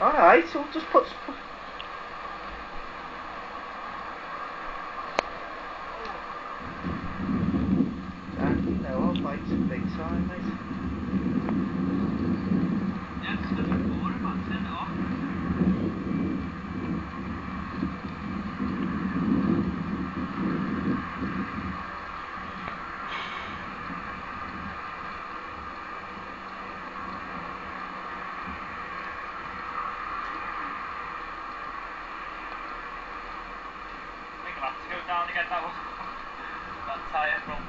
alright, so just put... Ah, no, I'll fight big time, mate. Monica Tausend von Zahlen